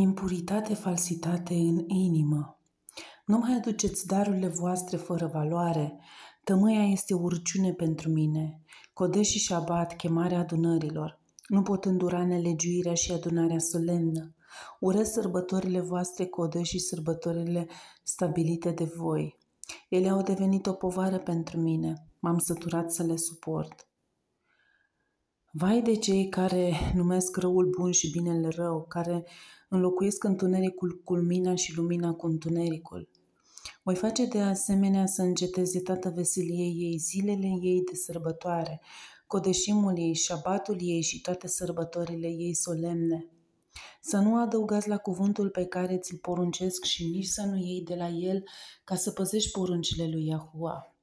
Impuritate, falsitate în inimă. Nu mai aduceți darurile voastre fără valoare. Tămâia este urciune pentru mine. Codeș și șabat, chemarea adunărilor. Nu pot îndura nelegiuirea și adunarea solemnă. Urez sărbătorile voastre codeș și sărbătorile stabilite de voi. Ele au devenit o povară pentru mine. M-am săturat să le suport. Vai de cei care numesc răul bun și binele rău, care înlocuiesc întunericul cu lumina și lumina cu întunericul. Voi face de asemenea să înceteze toată veselie ei, zilele ei de sărbătoare, codeșimul ei, șabatul ei și toate sărbătorile ei solemne. Să nu adăugați la cuvântul pe care ți-l poruncesc și nici să nu iei de la el ca să păzești poruncile lui Yahua.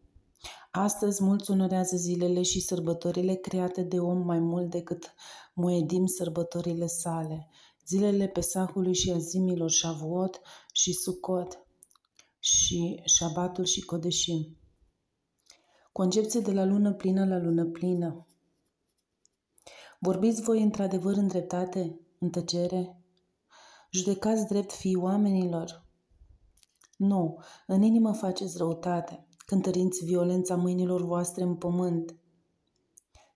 Astăzi mulți onorează zilele și sărbătorile create de om mai mult decât muedim sărbătorile sale, zilele Pesahului și Azimilor, Shavuot și Sukkot și Shabbatul și Kodeșim. Concepție de la lună plină la lună plină. Vorbiți voi într-adevăr în dreptate, în tăcere? Judecați drept fii oamenilor? Nu, în inimă faceți răutate cântărinți violența mâinilor voastre în pământ.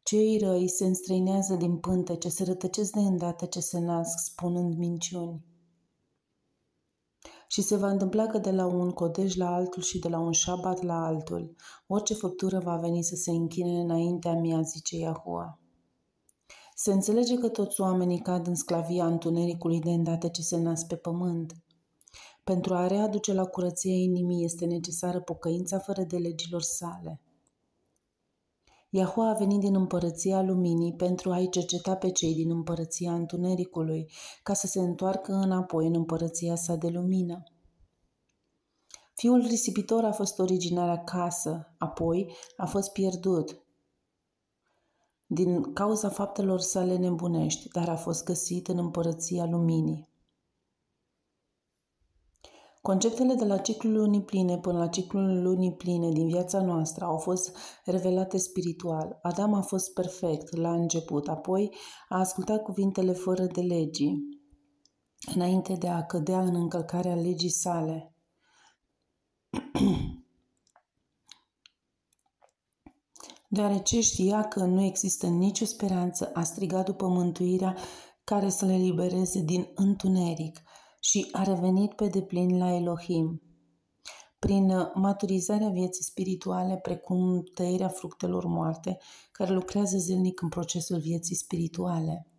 Cei răi se înstrăinează din pântece, se rătăcesc de îndată ce se nasc, spunând minciuni. Și se va întâmpla că de la un codej la altul și de la un șabat la altul, orice făptură va veni să se închine înaintea mea, zice Iahua. Se înțelege că toți oamenii cad în sclavia întunericului de îndată ce se nasc pe pământ – pentru a readuce la curăție inimii este necesară pocăința fără de legilor sale. Yahua a venit din împărăția luminii pentru a-i cerceta pe cei din împărăția întunericului, ca să se întoarcă înapoi în împărăția sa de lumină. Fiul risipitor a fost originar acasă, apoi a fost pierdut din cauza faptelor sale nebunești, dar a fost găsit în împărăția luminii. Conceptele de la ciclul lunii pline până la ciclul lunii pline din viața noastră au fost revelate spiritual. Adam a fost perfect la început, apoi a ascultat cuvintele fără de legii, înainte de a cădea în încălcarea legii sale. Deoarece știa că nu există nicio speranță, a strigat după mântuirea care să le libereze din întuneric și a revenit pe deplin la Elohim. Prin maturizarea vieții spirituale, precum tăierea fructelor moarte, care lucrează zilnic în procesul vieții spirituale.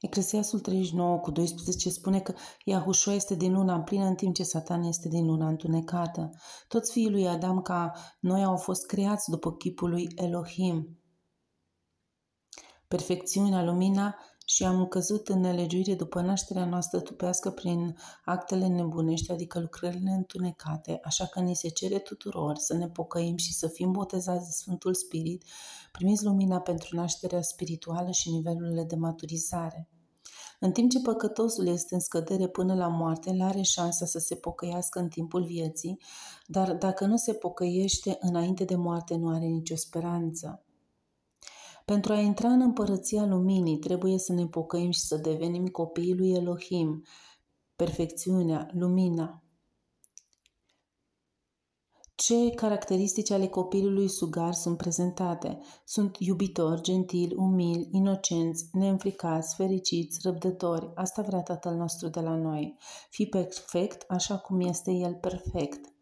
Eclesiastul 39 cu 12 spune că Iahușua este din luna plină în timp ce Satan este din luna întunecată. Toți fiii lui Adam ca noi au fost creați după chipul lui Elohim. Perfecțiunea, lumina și am căzut în nelegiuire după nașterea noastră tupească prin actele nebunești, adică lucrările întunecate, așa că ni se cere tuturor să ne pocăim și să fim botezați de Sfântul Spirit, primiți lumina pentru nașterea spirituală și nivelurile de maturizare. În timp ce păcătosul este în scădere până la moarte, el are șansa să se pocăiască în timpul vieții, dar dacă nu se pocăiește înainte de moarte, nu are nicio speranță. Pentru a intra în împărăția luminii, trebuie să ne pocăim și să devenim copiii lui Elohim, perfecțiunea, lumina. Ce caracteristici ale copilului sugar sunt prezentate? Sunt iubitori, gentili, umili, inocenți, neînfricați, fericiți, răbdători. Asta vrea Tatăl nostru de la noi. Fi perfect așa cum este El perfect.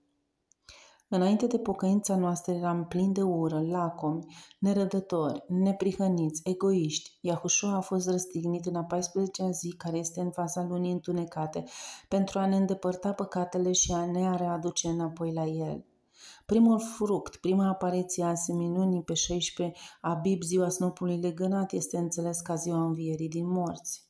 Înainte de pocăința noastră eram plini de ură, lacomi, nerădători, neprihăniți, egoiști. Iahușua a fost răstignit în a 14-a zi, care este în fața lunii întunecate, pentru a ne îndepărta păcatele și a ne readuce înapoi la el. Primul fruct, prima apariție a seminunii pe 16 Abib, ziua snopului legănat, este înțeles ca ziua învierii din morți.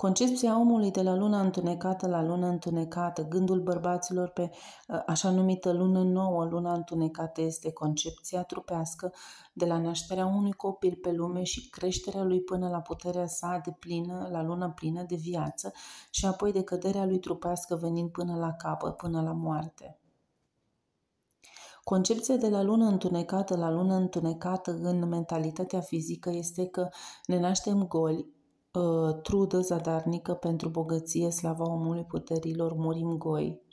Concepția omului de la luna întunecată la luna întunecată, gândul bărbaților pe ă, așa numită lună nouă, luna întunecată, este concepția trupească de la nașterea unui copil pe lume și creșterea lui până la puterea sa de plină, la luna plină de viață și apoi de căderea lui trupească venind până la capăt, până la moarte. Concepția de la lună întunecată la lună întunecată în mentalitatea fizică este că ne naștem goli, uh, trudă zadarnică pentru bogăție, slava omului puterilor, murim goi.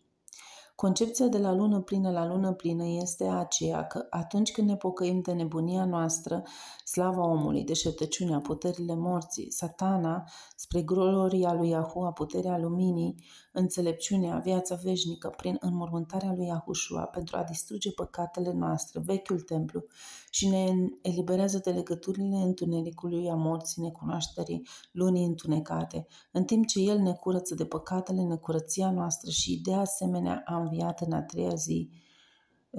Concepția de la lună plină la lună plină este aceea că atunci când ne pocăim de nebunia noastră, slava omului, deșertăciunea, puterile morții, satana, spre gloria lui Yahua, puterea luminii, înțelepciunea, viața veșnică, prin înmormântarea lui Yahushua, pentru a distruge păcatele noastre, vechiul templu, și ne eliberează de legăturile întunericului a morții necunoașterii, lunii întunecate, în timp ce El ne curăță de păcatele, necurăția noastră și, de asemenea, a înviat în a treia zi,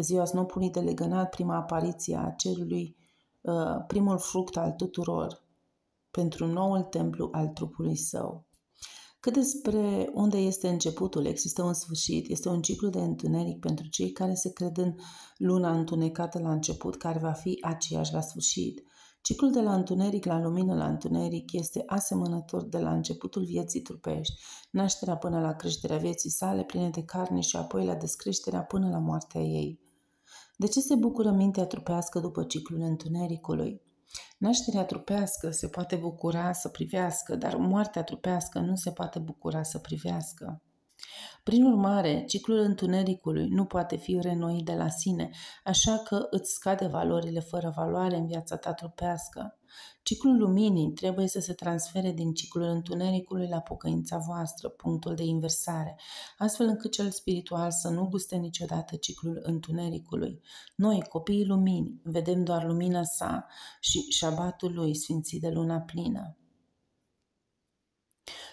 ziua snopului de legănat, prima apariție a cerului, uh, primul fruct al tuturor, pentru noul templu al trupului său. Cât despre unde este începutul, există un sfârșit, este un ciclu de întuneric pentru cei care se cred în luna întunecată la început, care va fi aceeași la sfârșit. Ciclul de la întuneric la lumină la întuneric este asemănător de la începutul vieții trupești, nașterea până la creșterea vieții sale pline de carne și apoi la descreșterea până la moartea ei. De ce se bucură mintea trupească după ciclul întunericului? Nașterea trupească se poate bucura să privească, dar moartea trupească nu se poate bucura să privească. Prin urmare, ciclul întunericului nu poate fi renoit de la sine, așa că îți scade valorile fără valoare în viața ta trupească. Ciclul luminii trebuie să se transfere din ciclul întunericului la pocăința voastră, punctul de inversare, astfel încât cel spiritual să nu guste niciodată ciclul întunericului. Noi, copiii luminii, vedem doar lumina sa și șabatul lui sfințit de luna plină.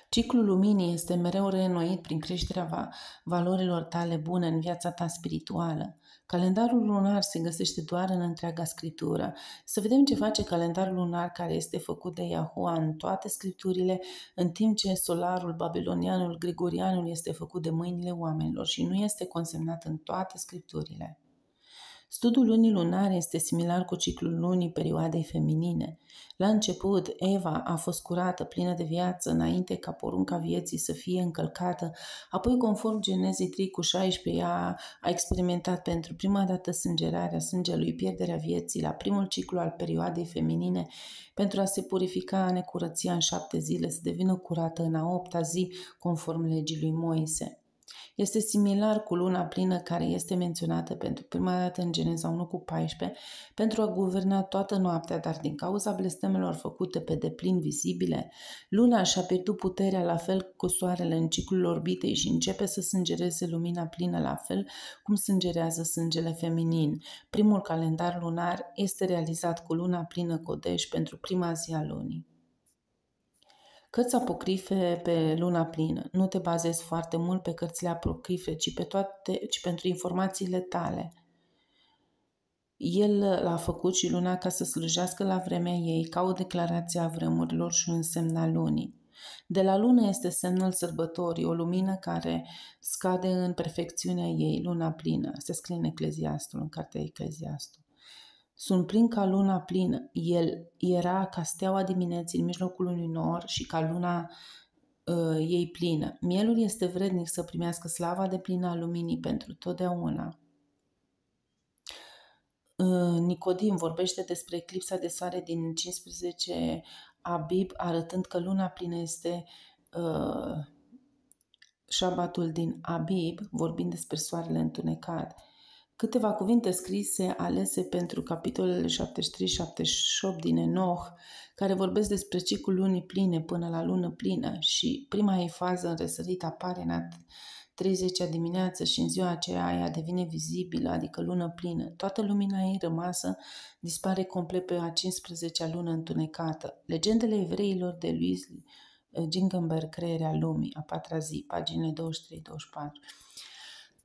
Ciclul luminii este mereu reînnoit prin creșterea valorilor tale bune în viața ta spirituală. Calendarul lunar se găsește doar în întreaga scriptură. Să vedem ce face calendarul lunar care este făcut de Yahua în toate scripturile, în timp ce solarul babilonianul gregorianul este făcut de mâinile oamenilor și nu este consemnat în toate scripturile. Studiul lunii lunare este similar cu ciclul lunii perioadei feminine. La început, Eva a fost curată, plină de viață, înainte ca porunca vieții să fie încălcată. Apoi, conform Genezei 3 cu 16, ea a experimentat pentru prima dată sângerarea sângelui, pierderea vieții la primul ciclu al perioadei feminine, pentru a se purifica necurăția în șapte zile, să devină curată în a opta zi, conform legii lui Moise. Este similar cu luna plină care este menționată pentru prima dată în Geneza 1 cu 14 pentru a guverna toată noaptea, dar din cauza blestemelor făcute pe deplin vizibile, luna și-a pierdut puterea la fel cu soarele în ciclul orbitei și începe să sângereze lumina plină la fel cum sângerează sângele feminin. Primul calendar lunar este realizat cu luna plină Codeș pentru prima zi a lunii. Cărți apocrife pe luna plină. Nu te bazezi foarte mult pe cărțile apocrife, ci, pe toate, ci pentru informațiile tale. El l-a făcut și luna ca să slujească la vremea ei ca o declarație a vremurilor și un semn al lunii. De la lună este semnul sărbătorii, o lumină care scade în perfecțiunea ei, luna plină. Se scrie în Ecleziastul, în cartea Ecleziastul. Sunt plin ca luna plină. El era ca steaua dimineții în mijlocul unui nor și ca luna uh, ei plină. Mielul este vrednic să primească slava de plină a luminii pentru totdeauna. Uh, Nicodim vorbește despre eclipsa de soare din 15 Abib, arătând că luna plină este uh, șabatul din Abib, vorbind despre soarele întunecat. Câteva cuvinte scrise alese pentru capitolele 73-78 din Enoch, care vorbesc despre ciclul lunii pline până la lună plină și prima ei fază în răsărit apare în 30-a dimineață și în ziua aceea aia devine vizibilă, adică lună plină. Toată lumina ei rămasă dispare complet pe a 15-a lună întunecată. Legendele evreilor de lui Gingenberg, Creierea lumii, a patra zi, paginile 23-24.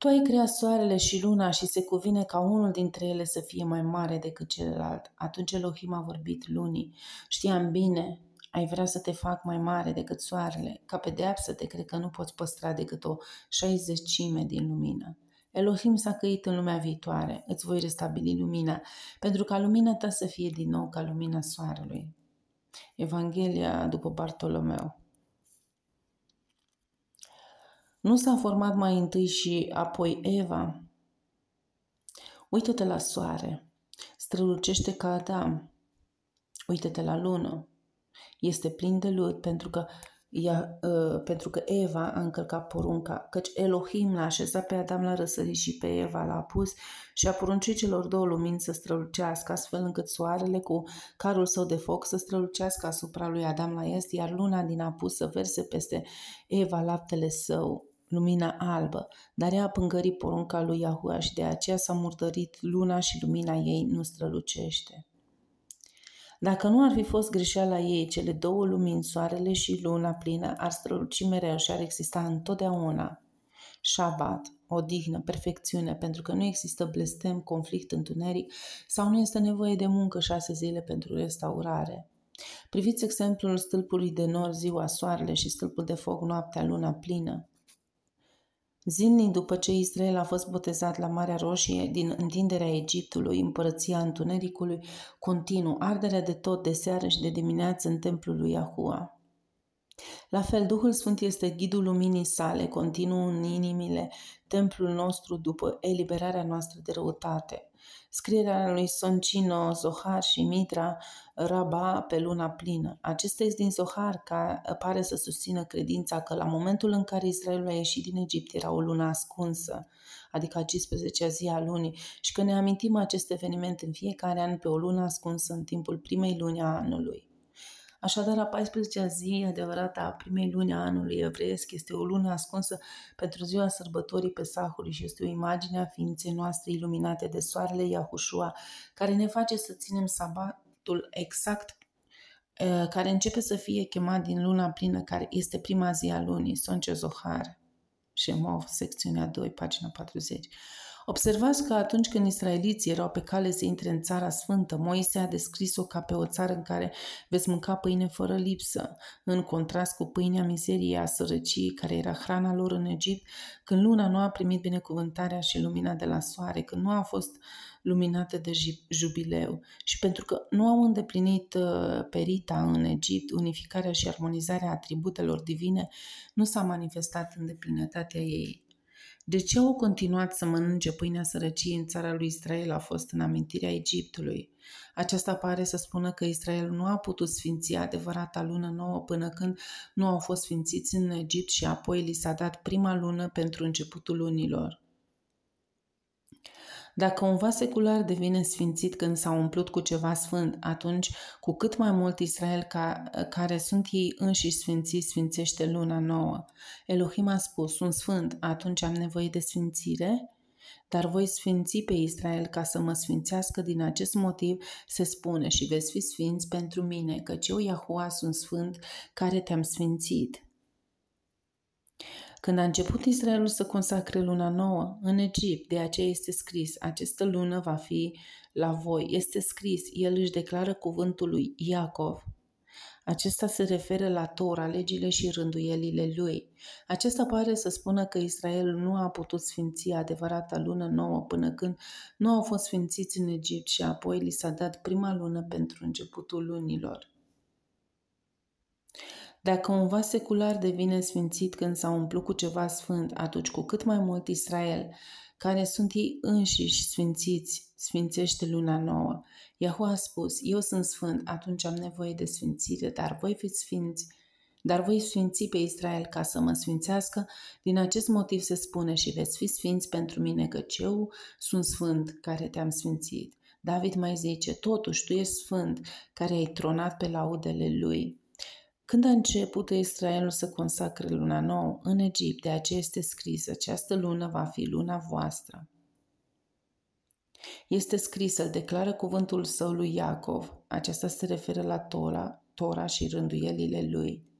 Tu ai creat soarele și luna și se cuvine ca unul dintre ele să fie mai mare decât celălalt. Atunci Elohim a vorbit lunii. Știam bine, ai vrea să te fac mai mare decât soarele. Ca pedeapsă te cred că nu poți păstra decât o șaizecime din lumină. Elohim s-a căit în lumea viitoare, îți voi restabili lumina, pentru ca lumina ta să fie din nou ca lumina soarelui. Evanghelia după Bartolomeu nu s-a format mai întâi și apoi Eva? Uită-te la soare, strălucește ca Adam. Uită-te la lună, Este plin de lut pentru că ea, uh, pentru că Eva a încălcat porunca, căci Elohim l-a așezat pe Adam la răsărit și pe Eva l-a pus și a poruncit celor două lumini să strălucească, astfel încât soarele cu carul său de foc să strălucească asupra lui Adam la est, iar luna din apus să verse peste Eva laptele său, lumina albă, dar ea a pângărit porunca lui Yahua și de aceea s-a murdărit luna și lumina ei nu strălucește. Dacă nu ar fi fost greșeala ei, cele două lumini, soarele și luna plină, ar străluci mereu și ar exista întotdeauna. Shabbat, odihnă, perfecțiune, pentru că nu există blestem, conflict, întuneric sau nu este nevoie de muncă șase zile pentru restaurare. Priviți exemplul stâlpului de nor ziua soarele și stâlpul de foc noaptea luna plină. Zilnic după ce Israel a fost botezat la Marea Roșie din întinderea Egiptului, împărăția întunericului, continuu, arderea de tot de seară și de dimineață în templul lui Yahua. La fel, Duhul Sfânt este ghidul luminii sale, continuu în inimile, templul nostru după eliberarea noastră de răutate. Scrierea lui Soncino, Zohar și Mitra Raba pe luna plină. Acesta este din Zohar care pare să susțină credința că la momentul în care Israelul a ieșit din Egipt era o lună ascunsă, adică a 15-a zi a lunii, și că ne amintim acest eveniment în fiecare an pe o lună ascunsă în timpul primei luni a anului. Așadar, a 14-a zi adevărată a primei luni a anului evreiesc este o lună ascunsă pentru ziua sărbătorii Pesahului și este o imagine a ființei noastre iluminate de soarele Yahushua, care ne face să ținem sabatul exact care începe să fie chemat din luna plină, care este prima zi a lunii, Sonce Zohar, Shemov, secțiunea 2, pagina 40. Observați că atunci când israeliții erau pe cale să intre în țara sfântă, Moise a descris-o ca pe o țară în care veți mânca pâine fără lipsă, în contrast cu pâinea mizeriei a sărăciei, care era hrana lor în Egipt, când luna nu a primit binecuvântarea și lumina de la soare, când nu a fost luminată de jubileu și pentru că nu au îndeplinit uh, perita în Egipt, unificarea și armonizarea atributelor divine, nu s-a manifestat în deplinătatea ei. De ce au continuat să mănânce pâinea sărăciei în țara lui Israel a fost în amintirea Egiptului. Aceasta pare să spună că Israel nu a putut sfinți adevărata lună nouă până când nu au fost sfințiți în Egipt și apoi li s-a dat prima lună pentru începutul lunilor. Dacă un vas secular devine sfințit când s-a umplut cu ceva sfânt, atunci cu cât mai mult Israel ca, care sunt ei înșiși sfințiți sfințește luna nouă. Elohim a spus, sunt sfânt, atunci am nevoie de sfințire? Dar voi sfinți pe Israel ca să mă sfințească din acest motiv, se spune și veți fi sfinți pentru mine, căci eu, Iahua, sunt sfânt care te-am sfințit. Când a început Israelul să consacre luna nouă în Egipt, de aceea este scris, această lună va fi la voi. Este scris, el își declară cuvântul lui Iacov. Acesta se referă la Tora, legile și rânduielile lui. Acesta pare să spună că Israel nu a putut sfinți adevărata lună nouă până când nu au fost sfințiți în Egipt și apoi li s-a dat prima lună pentru începutul lunilor. Dacă un vas secular devine sfințit când s-a umplut cu ceva sfânt, atunci cu cât mai mult Israel, care sunt ei înșiși sfințiți, sfințește luna nouă. Iahu a spus, eu sunt sfânt, atunci am nevoie de sfințire, dar voi fiți sfinți, dar voi sfinți pe Israel ca să mă sfințească, din acest motiv se spune și veți fi sfinți pentru mine, căci eu sunt sfânt care te-am sfințit. David mai zice, totuși tu ești sfânt care ai tronat pe laudele lui. Când a început Israelul să consacre luna nouă în Egipt, de aceea este scris, această lună va fi luna voastră. Este scris, îl declară cuvântul său lui Iacov. Aceasta se referă la Tora, Tora și rânduielile lui.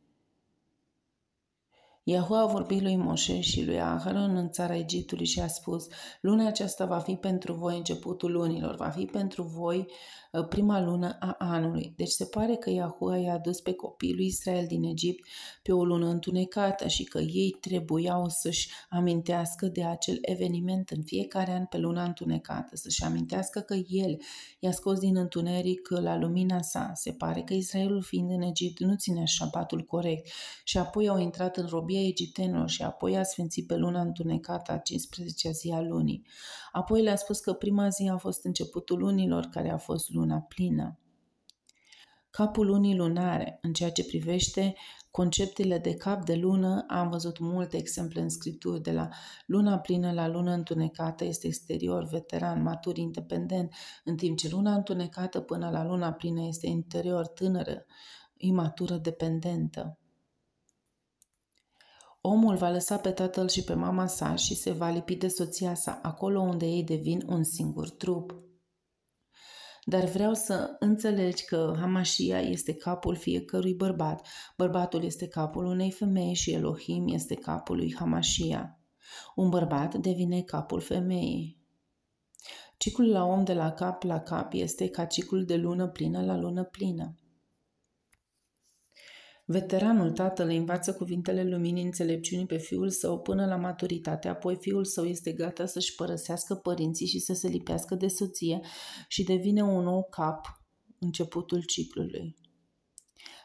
Yahua a vorbit lui Moșe și lui Aharon în țara Egiptului și a spus, luna aceasta va fi pentru voi începutul lunilor, va fi pentru voi uh, prima lună a anului. Deci se pare că Yahua i-a adus pe copiii lui Israel din Egipt pe o lună întunecată și că ei trebuiau să-și amintească de acel eveniment în fiecare an pe luna întunecată, să-și amintească că el i-a scos din întuneric la lumina sa. Se pare că Israelul fiind în Egipt nu ținea șapatul corect și apoi au intrat în robie robia egiptenilor și apoi a sfințit pe luna întunecată a 15-a zi a lunii. Apoi le-a spus că prima zi a fost începutul lunilor, care a fost luna plină. Capul lunii lunare, în ceea ce privește conceptele de cap de lună, am văzut multe exemple în scripturi, de la luna plină la luna întunecată este exterior, veteran, matur, independent, în timp ce luna întunecată până la luna plină este interior, tânără, imatură, dependentă. Omul va lăsa pe tatăl și pe mama sa și se va lipi de soția sa, acolo unde ei devin un singur trup. Dar vreau să înțelegi că Hamashia este capul fiecărui bărbat, bărbatul este capul unei femei și Elohim este capul lui Hamashia. Un bărbat devine capul femeii. Ciclul la om de la cap la cap este ca ciclul de lună plină la lună plină. Veteranul tatăl învață cuvintele luminii înțelepciunii pe fiul său până la maturitate, apoi fiul său este gata să-și părăsească părinții și să se lipească de soție și devine un nou cap, începutul ciclului.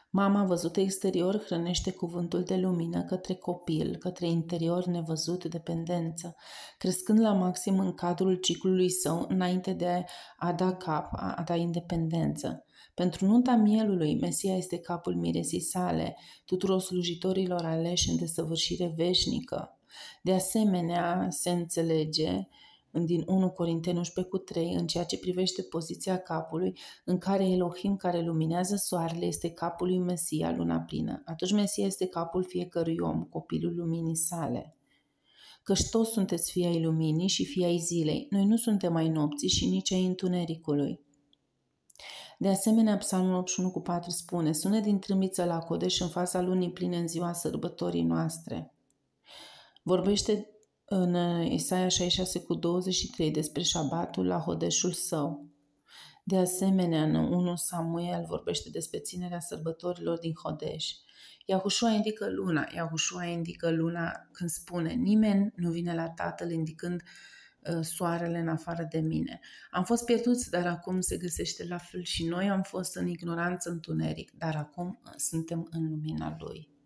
Mama văzută exterior hrănește cuvântul de lumină către copil, către interior nevăzut dependență, crescând la maxim în cadrul ciclului său înainte de a da cap, a da independență. Pentru nunta mielului, Mesia este capul miresii sale, tuturor slujitorilor aleși în desăvârșire veșnică. De asemenea, se înțelege din 1 Corinteni 11 cu 3, în ceea ce privește poziția capului, în care Elohim care luminează soarele este capul lui Mesia, luna plină. Atunci Mesia este capul fiecărui om, copilul luminii sale. Căci toți sunteți fii ai luminii și fii ai zilei. Noi nu suntem ai nopții și nici ai întunericului. De asemenea, Psalmul 81 cu 4 spune, Sune din trâmbiță la Codeș în fața lunii pline în ziua sărbătorii noastre. Vorbește în Isaia 66 cu 23 despre șabatul la Hodeșul său. De asemenea, în 1 Samuel vorbește despre ținerea sărbătorilor din Hodeș. Iahușua indică luna. Iahușua indică luna când spune nimeni nu vine la tatăl indicând uh, Uh, soarele în afară de mine. Am fost pierduți, dar acum se găsește la fel și noi am fost în ignoranță, întuneric, dar acum uh, suntem în lumina Lui.